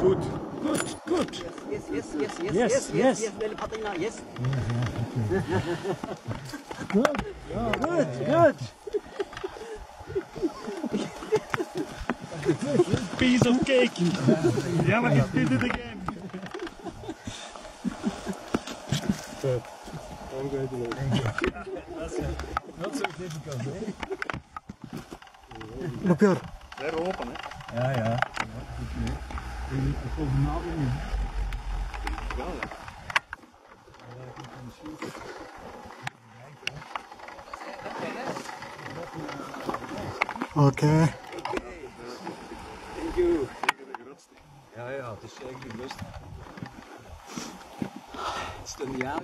Good. Good, good. Yes, yes, yes, yes, Yes, yes, yes, yes. yes, Lele Patina, yes. Good, good, good. Piece of cake. yeah, but he did it again. Good. Congratulations. Thank you. That's Not so difficult, eh? Loop hier. Ver open, Volgens mij. Dat wel. Oké. Okay. Okay. Thank you. Ja, ja, het is eigenlijk best. Is het een jaar